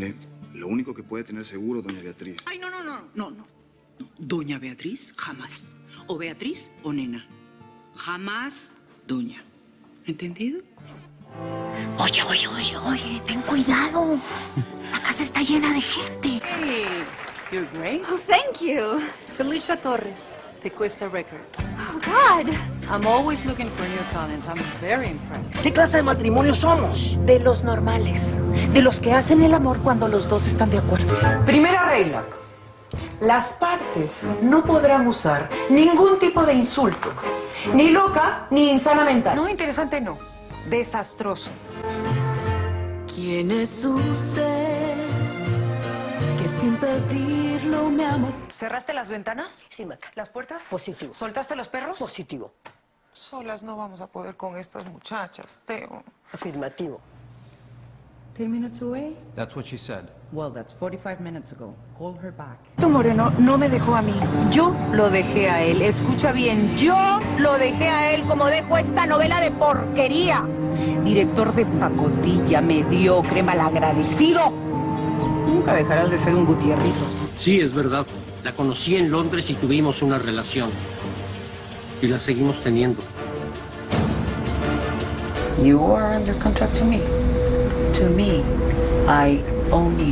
Mire, lo único que puede tener seguro, doña Beatriz. Ay, no, no, no, no, no. Doña Beatriz, jamás. O Beatriz o nena. Jamás, doña. ¿Entendido? Oye, oye, oye, oye, ten cuidado. La casa está llena de gente. Hey, you're great. Oh, thank you. Felicia Torres, de Cuesta Records. God. I'm always looking for new talent. I'm very impressed. ¿Qué clase de matrimonio somos? De los normales, de los que hacen el amor cuando los dos están de acuerdo. Primera regla. Las partes no podrán usar ningún tipo de insulto, ni loca ni insana mental. No, interesante no. Desastroso. ¿Quién es usted sin pedirlo me amas? ¿Cerraste las ventanas? Sí, Maca. ¿Las puertas? Positivo. ¿Soltaste los perros? Positivo. Solas no vamos a poder con estas muchachas, Teo. Afirmativo. 10 minutes away? That's what she said. Well, that's 45 minutes ago. Call her back. Tu Moreno no me dejó a mí. Yo lo dejé a él. Escucha bien, yo lo dejé a él como dejo esta novela de porquería. Director de pacotilla, mediocre, malagradecido. Nunca dejarás de ser un Gutierritos. Sí, es verdad. La conocí en Londres y tuvimos una relación. Y la seguimos teniendo. You are under contract to me. To me, I own you.